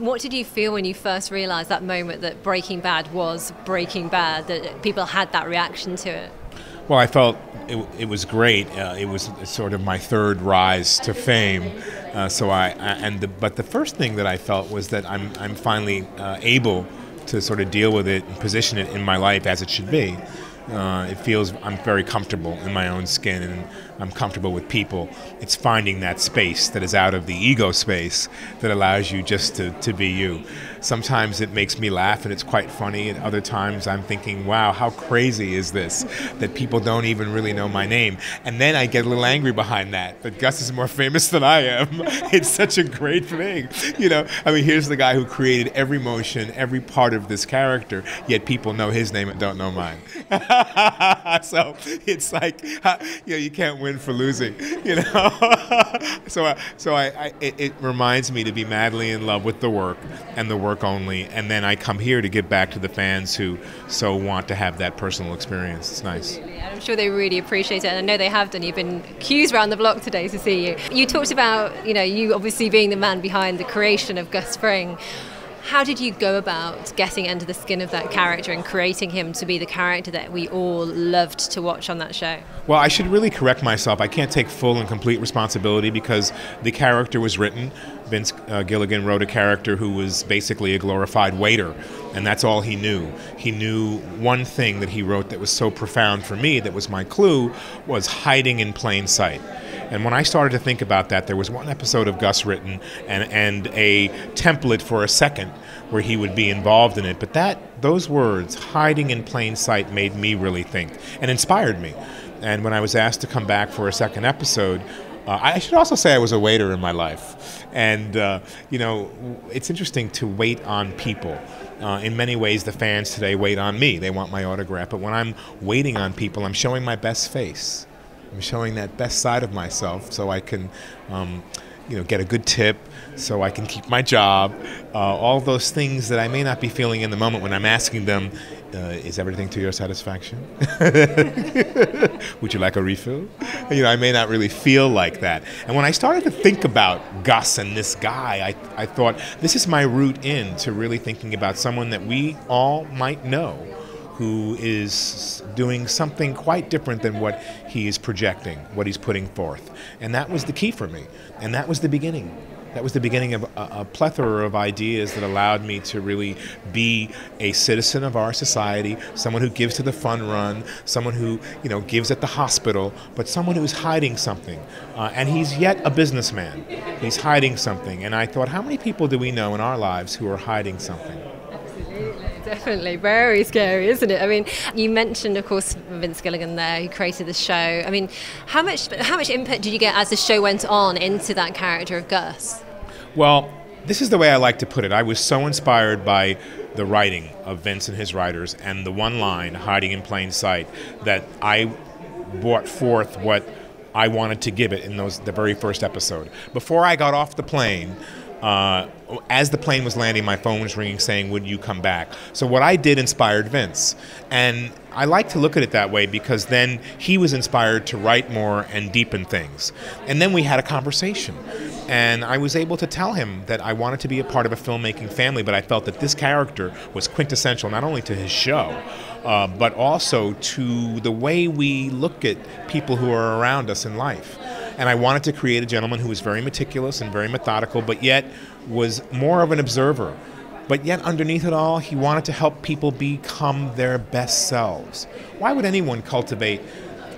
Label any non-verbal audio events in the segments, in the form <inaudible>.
What did you feel when you first realised that moment that Breaking Bad was Breaking Bad, that people had that reaction to it? Well, I felt it, it was great. Uh, it was sort of my third rise to fame. Uh, so I, I and the, but the first thing that I felt was that I'm I'm finally uh, able to sort of deal with it and position it in my life as it should be. Uh, it feels I'm very comfortable in my own skin and I'm comfortable with people. It's finding that space that is out of the ego space that allows you just to, to be you. Sometimes it makes me laugh and it's quite funny, and other times I'm thinking, wow, how crazy is this that people don't even really know my name? And then I get a little angry behind that, that Gus is more <laughs> famous than I am. <laughs> it's such a great thing. You know, I mean, here's the guy who created every motion, every part of this character, yet people know his name and don't know mine. <laughs> <laughs> so it's like, you know, you can't win for losing, <laughs> you know. <laughs> so, uh, so I, I it, it, reminds me to be madly in love with the work and the work only, and then I come here to give back to the fans who so want to have that personal experience. It's nice. I'm sure they really appreciate it, and I know they have done. You've been queues around the block today to see you. You talked about, you know, you obviously being the man behind the creation of Gus Fring. How did you go about getting under the skin of that character and creating him to be the character that we all loved to watch on that show? Well, I should really correct myself. I can't take full and complete responsibility because the character was written. Vince uh, Gilligan wrote a character who was basically a glorified waiter, and that's all he knew. He knew one thing that he wrote that was so profound for me, that was my clue, was hiding in plain sight. And when I started to think about that, there was one episode of Gus written and, and a template for a second where he would be involved in it. But that those words, hiding in plain sight, made me really think and inspired me. And when I was asked to come back for a second episode, uh, I should also say I was a waiter in my life. And, uh, you know, it's interesting to wait on people. Uh, in many ways, the fans today wait on me. They want my autograph. But when I'm waiting on people, I'm showing my best face. I'm showing that best side of myself so I can, um, you know, get a good tip, so I can keep my job. Uh, all those things that I may not be feeling in the moment when I'm asking them, uh, is everything to your satisfaction? <laughs> Would you like a refill? You know, I may not really feel like that. And when I started to think about Gus and this guy, I, I thought this is my route in to really thinking about someone that we all might know who is doing something quite different than what he is projecting, what he's putting forth. And that was the key for me. And that was the beginning. That was the beginning of a, a, plethora of ideas that allowed me to really be a citizen of our society, someone who gives to the fun run, someone who you know gives at the hospital, but someone who's hiding something. Uh, and he's yet a businessman. He's hiding something. And I thought, how many people do we know in our lives who are hiding something? Definitely, very scary, isn't it? I mean, you mentioned, of course, Vince Gilligan there, who created the show. I mean, how much how much input did you get as the show went on into that character of Gus? Well, this is the way I like to put it. I was so inspired by the writing of Vince and his writers, and the one line, "hiding in plain sight," that I brought forth what I wanted to give it in those the very first episode. Before I got off the plane, uh, as the plane was landing, my phone was ringing saying, Would you come back? So, what I did inspired Vince. And I like to look at it that way because then he was inspired to write more and deepen things. And then we had a conversation. And I was able to tell him that I wanted to be a part of a filmmaking family, but I felt that this character was quintessential not only to his show, uh, but also to the way we look at people who are around us in life. And I wanted to create a gentleman who was very meticulous and very methodical, but yet was more of an observer. But yet, underneath it all, he wanted to help people become their best selves. Why would anyone cultivate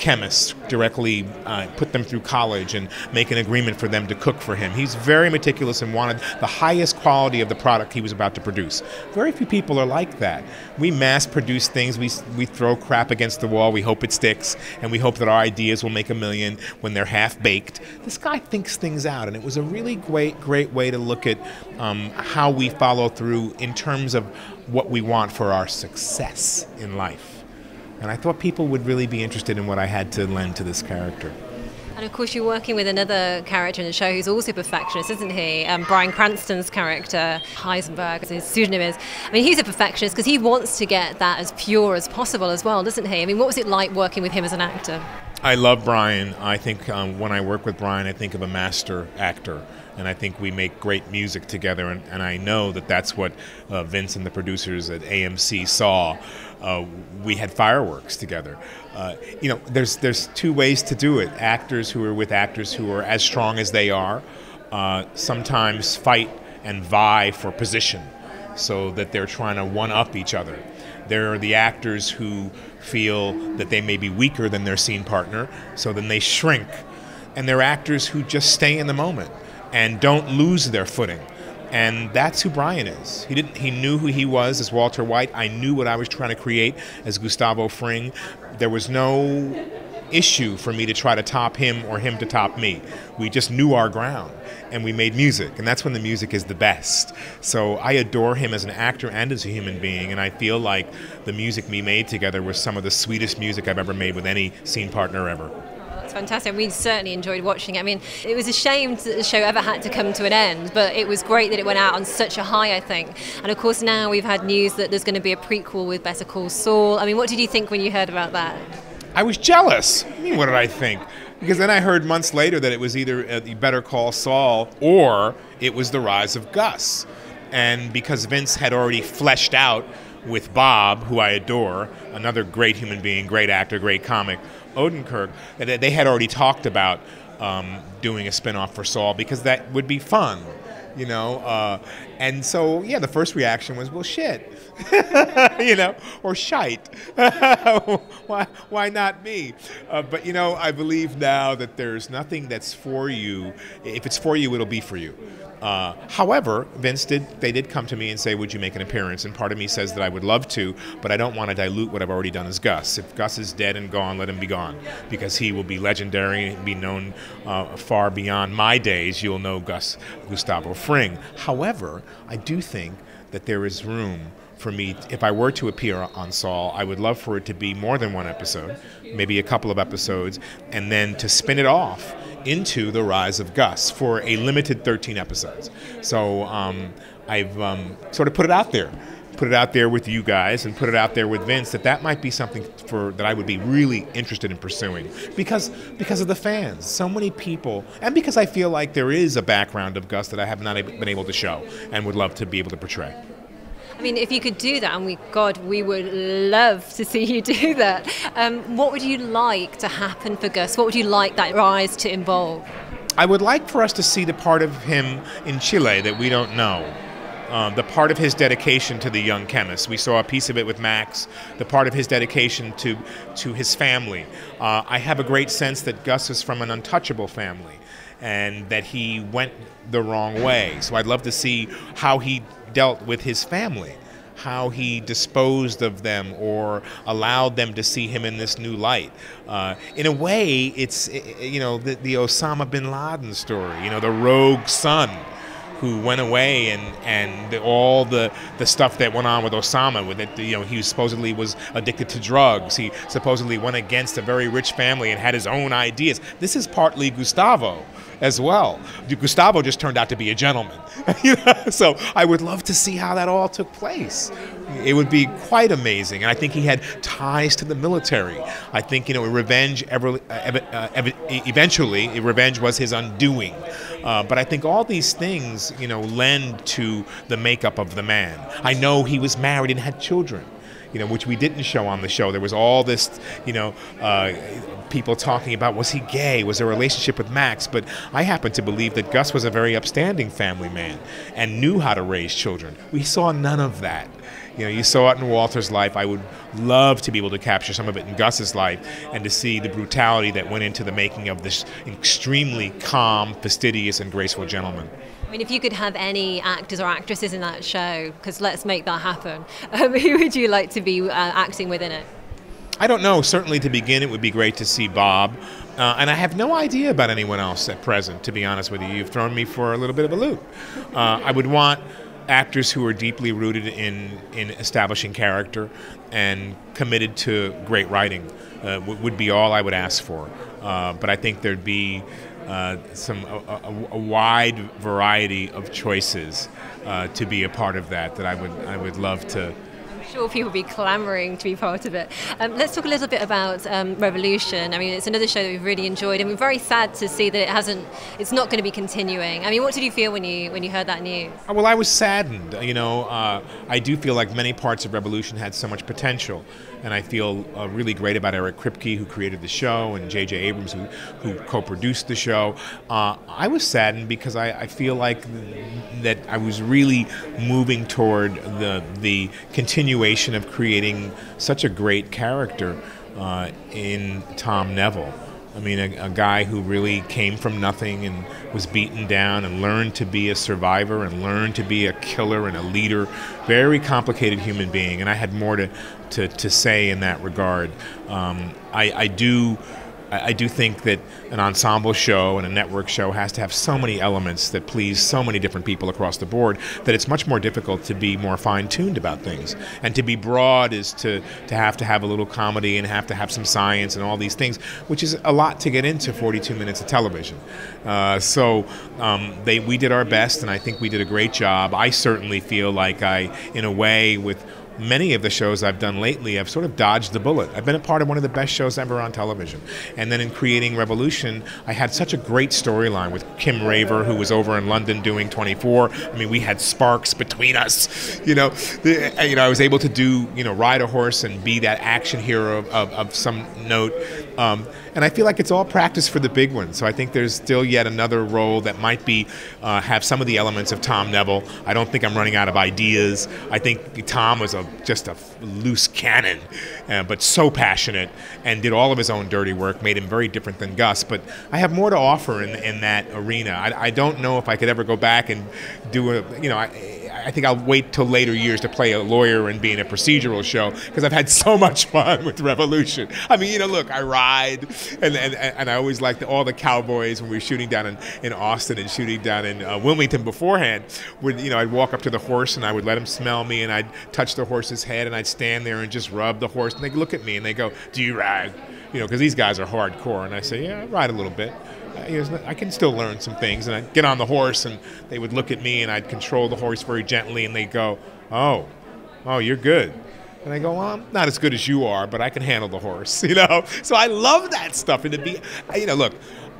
chemists directly uh, put them through college and make an agreement for them to cook for him. He's very meticulous and wanted the highest quality of the product he was about to produce. Very few people are like that. We mass produce things, we, we throw crap against the wall, we hope it sticks, and we hope that our ideas will make a million when they're half baked. This guy thinks things out, and it was a really great, great way to look at um, how we follow through in terms of what we want for our success in life. And I thought people would really be interested in what I had to lend to this character. And of course, you're working with another character in the show who's also a perfectionist, isn't he? Um, Bryan Cranston's character, Heisenberg, as his pseudonym is. I mean, he's a perfectionist because he wants to get that as pure as possible as well, doesn't he? I mean, what was it like working with him as an actor? I love Bryan. I think um, when I work with Bryan, I think of a master actor. And I think we make great music together. And, and I know that that's what uh, Vince and the producers at AMC saw. Uh, we had fireworks together. Uh, you know, there's, there's two ways to do it. Actors who are with actors who are as strong as they are uh, sometimes fight and vie for position so that they're trying to one up each other. There are the actors who feel that they may be weaker than their scene partner, so then they shrink. And there are actors who just stay in the moment and don't lose their footing. And that's who Bryan is. He didn't. He knew who he was as Walter White. I knew what I was trying to create as Gustavo Fring. There was no issue for me to try to top him or him to top me. We just knew our ground and we made music, and that's when the music is the best. So I adore him as an actor and as a human being, and I feel like the music we made together was some of the sweetest music I've ever made with any scene partner ever. That's fantastic. We certainly enjoyed watching it. I mean, it was a shame that the show ever had to come to an end, but it was great that it went out on such a high, I think. And of course, now we've had news that there's going to be a prequel with Better Call Saul. I mean, what did you think when you heard about that? I was jealous. I mean, what did I think? Because then I heard months later that it was either uh, Better Call Saul or it was The Rise of Gus. And because Vince had already fleshed out with Bob, who I adore, another great human being, great actor, great comic, Odenkirk, they had already talked about um, doing a spinoff for Saul because that would be fun you know. Uh, and so, yeah, the first reaction was, well, shit, <laughs> <laughs> you know, or shite. <laughs> why, why not me? Uh, but, you know, I believe now that there's nothing that's for you. If it's for you, it'll be for you. Uh, however, Vince did. They did come to me and say, "Would you make an appearance?" And part of me says that I would love to, but I don't want to dilute what I've already done as Gus. If Gus is dead and gone, let him be gone, because he will be legendary and be known uh, far beyond my days. You'll know Gus Gustavo Fring. However, I do think that there is room for me, if I were to appear on Saul, I would love for it to be more than one episode, maybe a couple of episodes, and then to spin it off into the rise of Gus for a limited 13 episodes. So um, I've um, sort of put it out there, put it out there with you guys, and put it out there with Vince that that might be something for that I would be really interested in pursuing because because of the fans. So many people, and because I feel like there is a background of Gus that I have not been able to show and would love to be able to portray. I mean, if you could do that, and we, God, we would love to see you <laughs> do that. Um, what would you like to happen for Gus? What would you like that rise to involve? I would like for us to see the part of him in Chile that we don't know. Um, the part of his dedication to the young chemist. We saw a piece of it with Max. The part of his dedication to to his family. Uh, I have a great sense that Gus is from an untouchable family, and that he went the wrong way. So I'd love to see how he dealt with his family, how he disposed of them or allowed them to see him in this new light. Uh, in a way, it's you know the, the Osama bin Laden story, you know the rogue son who went away and and the, all the the stuff that went on with Osama with it you know he supposedly was addicted to drugs he supposedly went against a very rich family and had his own ideas this is partly Gustavo as well. Gustavo just turned out to be a gentleman. <laughs> so I would love to see how that all took place. It would be quite amazing. And I think he had ties to the military. I think, you know, revenge ever, uh, uh eventually, revenge was his undoing. Uh, but I think all these things, you know, lend to the makeup of the man. I know he was married and had children you know, which we didn't show on the show. There was all this, you know, uh, people talking about was he gay? Was there a relationship with Max? But I happen to believe that Gus was a very upstanding family man and knew how to raise children. We saw none of that. You know, you saw it in Walter's life. I would love to be able to capture some of it in Gus's life and to see the brutality that went into the making of this extremely calm, fastidious, and graceful gentleman. I mean, if you could have any actors or actresses in that show, because let's make that happen, <laughs> um, who would you like to be uh, acting within it? I don't know. Certainly to begin, it would be great to see Bob. Uh, and I have no idea about anyone else at present, to be honest with you. You've thrown me for a little bit of a loop. Uh, I would want actors who are deeply rooted in, in establishing character and committed to great writing uh, would be all I would ask for. Uh, but I think there'd be uh, some a, a, a, wide variety of choices uh, to be a part of that that I would I would love to I'm sure people will be clamoring to be part of it. Um, let's talk a little bit about um, Revolution. I mean, it's another show that we've really enjoyed, and we're very sad to see that it hasn't. It's not going to be continuing. I mean, what did you feel when you when you heard that news? Uh, well, I was saddened. You know, uh, I do feel like many parts of Revolution had so much potential and I feel uh, really great about Eric Kripke, who created the show, and J.J. Abrams, who, who co-produced the show. Uh, I was saddened because I, I feel like th- that I was really moving toward the the continuation of creating such a great character uh, in Tom Neville. I mean, a, a, guy who really came from nothing and was beaten down and learned to be a survivor and learned to be a killer and a leader. Very complicated human being, and I had more to, to, to say in that regard. Um, I, I do I, I do think that an ensemble show and a network show has to have so many elements that please so many different people across the board that it's much more difficult to be more fine tuned about things. And to be broad is to, to have to have a little comedy and have to have some science and all these things, which is a lot to get into 42 minutes of television. Uh, so um, they, we did our best, and I think we did a great job. I certainly feel like I, in a way, with many of the shows I've done lately, I've sort of dodged the bullet. I've been a part of one of the best shows ever on television. And then in creating Revolution, I had such a great storyline with Kim Raver, who was over in London doing 24. I mean, we had sparks between us. You know, the, you know, I was able to do, you know, ride a horse and be that action hero of, of, of some note. Um, and I feel like it's all practice for the big one. So I think there's still yet another role that might be uh, have some of the elements of Tom Neville. I don't think I'm running out of ideas. I think Tom was a just a loose cannon, uh, but so passionate and did all of his own dirty work, made him very different than Gus. But I have more to offer in, in that arena. I, I don't know if I could ever go back and do a, you know, I, I think I'll wait till later years to play a lawyer and be in a procedural show because I've had <laughs> so much fun with Revolution. I mean, you know, look, I ride, and and, and I always liked all the cowboys when we were shooting down in, in Austin and shooting down in uh, Wilmington beforehand. Would you know, I'd walk up to the horse and I would let him smell me, and I'd touch the horse's head, and I'd stand there and just rub the horse, and they'd look at me and they go, "Do you ride?" You know, because these guys are hardcore, and I say, "Yeah, I ride a little bit." I can still learn some things. And I'd get on the horse, and they would look at me, and I'd control the horse very gently, and they'd go, "Oh, oh, you're good." And I go, well, I'm not as good as you are, but I can handle the horse, <laughs> you know. So I love that stuff, and to be, you know, look,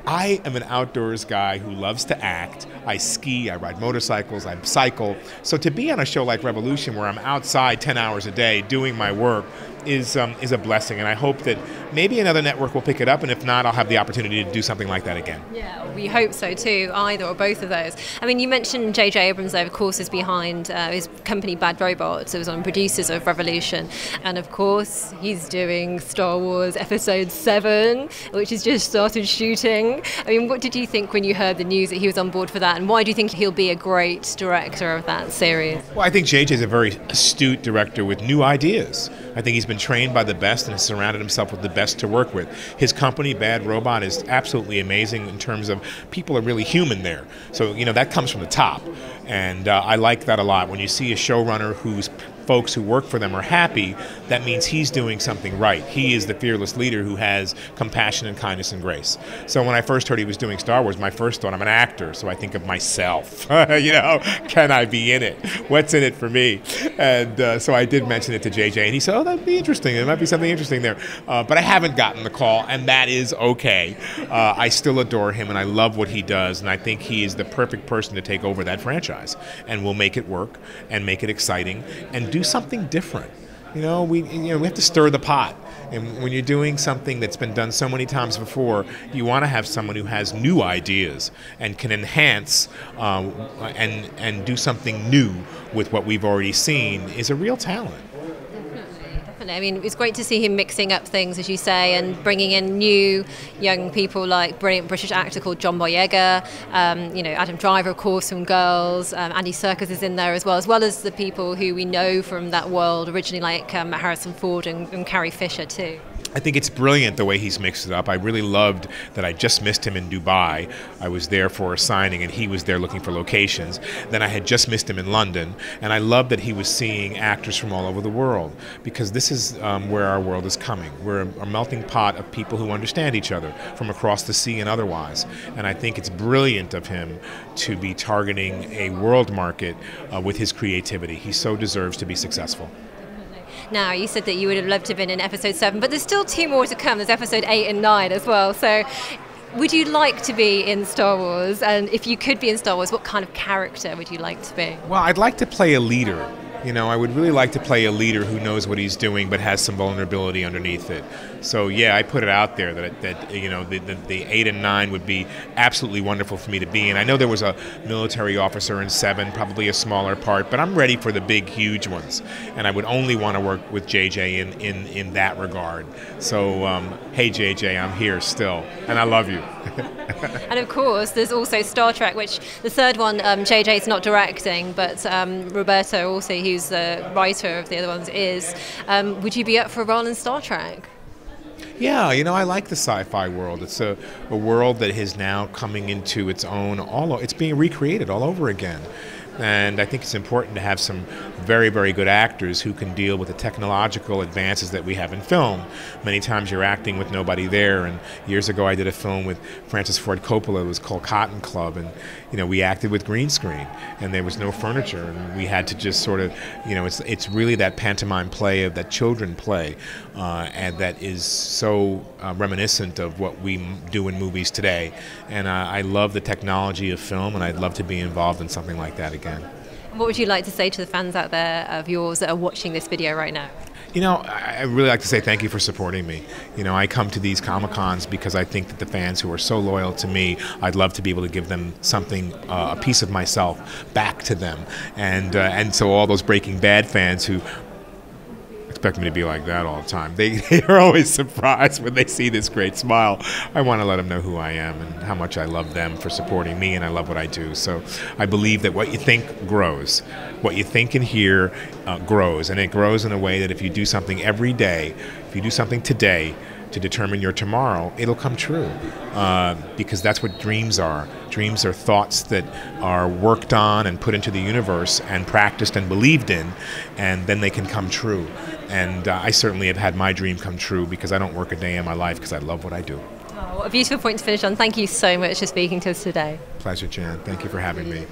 I am an outdoors guy who loves to act. I ski, I ride motorcycles, I cycle. So to be on a show like Revolution, where I'm outside 10 hours a day doing my work, is um, is a blessing, and I hope that maybe another network will pick it up, and if not, I'll have the opportunity to do something like that again. Yeah, we hope so too, either or both of those. I mean, you mentioned J.J. Abrams, of course, is behind uh, his company Bad Robots. It was on producers of Revolution, and of course, he's doing Star Wars Episode Seven, which has just started shooting. I mean, what did you think when you heard the news that he was on board for that, and why do you think he'll be a great director of that series? Well, I think J.J. is a very astute director with new ideas. I think he's been trained by the best and has surrounded himself with the best to work with. His company, Bad Robot, is absolutely amazing in terms of people are really human there. So, you know, that comes from the top. And uh, I like that a lot. When you see a showrunner who's folks who work for them are happy, that means he's doing something right. He is the fearless leader who has compassion and kindness and grace. So when I first heard he was doing Star Wars, my first thought, I'm an actor, so I think of myself. <laughs> you know, can I be in it? What's in it for me? And uh, so I did mention it to JJ, and he said, oh, that'd be interesting. There might be something interesting there. Uh, but I haven't gotten the call, and that is okay. Uh, I still adore him, and I love what he does, and I think he is the perfect person to take over that franchise. And we'll make it work and make it exciting and do something different. You know, we you know we have to stir the pot. And when you're doing something that's been done so many times before, you want to have someone who has new ideas and can enhance um, and and do something new with what we've already seen. Is a real talent. I mean, it's great to see him mixing up things, as you say, and bringing in new young people like brilliant British actor called John Boyega, um, you know, Adam Driver, of course, from Girls, um, Andy Serkis is in there as well, as well as the people who we know from that world originally, like um, Harrison Ford and, and Carrie Fisher, too. I think it's brilliant the way he's mixed it up. I really loved that I just missed him in Dubai. I was there for a signing and he was there looking for locations. Then I had just missed him in London. And I loved that he was seeing actors from all over the world because this is um, where our world is coming. We're a, a melting pot of people who understand each other from across the sea and otherwise. And I think it's brilliant of him to be targeting a world market uh, with his creativity. He so deserves to be successful. Now. You said that you would have loved to have been in episode seven, but there's still two more to come. There's episode eight and nine as well. So, would you like to be in Star Wars? And if you could be in Star Wars, what kind of character would you like to be? Well, I'd like to play a leader. You know, I would really like to play a leader who knows what he's doing but has some vulnerability underneath it. So yeah, I put it out there that that you know the, the, the eight and nine would be absolutely wonderful for me to be in. I know there was a military officer in seven, probably a smaller part, but I'm ready for the big, huge ones, and I would only want to work with JJ in in in that regard. So um, hey JJ, I'm here still, and I love you. <laughs> and of course, there's also Star Trek, which the third one um, JJ is not directing, but um, Roberto Orci, the writer of the other ones, is. Um, would you be up for a role in Star Trek? Yeah, you know, I like the sci-fi world. It's a, a world that is now coming into its own. All it's being recreated all over again. And I think it's important to have some very, very good actors who can deal with the technological advances that we have in film. Many times you're acting with nobody there. And years ago, I did a film with Francis Ford Coppola. It was called Cotton Club, and you know we acted with green screen, and there was no furniture, and we had to just sort of, you know, it's it's really that pantomime play of that children play, uh, and that is so uh, reminiscent of what we do in movies today. And uh, I love the technology of film, and I'd love to be involved in something like that again. What would you like to say to the fans out there of yours that are watching this video right now? You know, I really like to say thank you for supporting me. You know, I come to these Comic Cons because I think that the fans who are so loyal to me, I'd love to be able to give them something, uh, a piece of myself back to them. And uh, and so all those Breaking Bad fans who expect me to be like that all the time. They, <laughs> they are always surprised when they see this great smile. I want to let them know who I am and how much I love them for supporting me, and I love what I do. So I believe that what you think grows. What you think and hear uh, grows, and it grows in a way that if you do something every day, if you do something today, to determine your tomorrow, it'll come true. Uh, because that's what dreams are. Dreams are thoughts that are worked on and put into the universe and practiced and believed in, and then they can come true. And uh, I certainly have had my dream come true because I don't work a day in my life because I love what I do. Oh, what a beautiful point to finish on. Thank you so much for speaking to us today. Pleasure, Jan. Thank you for having me.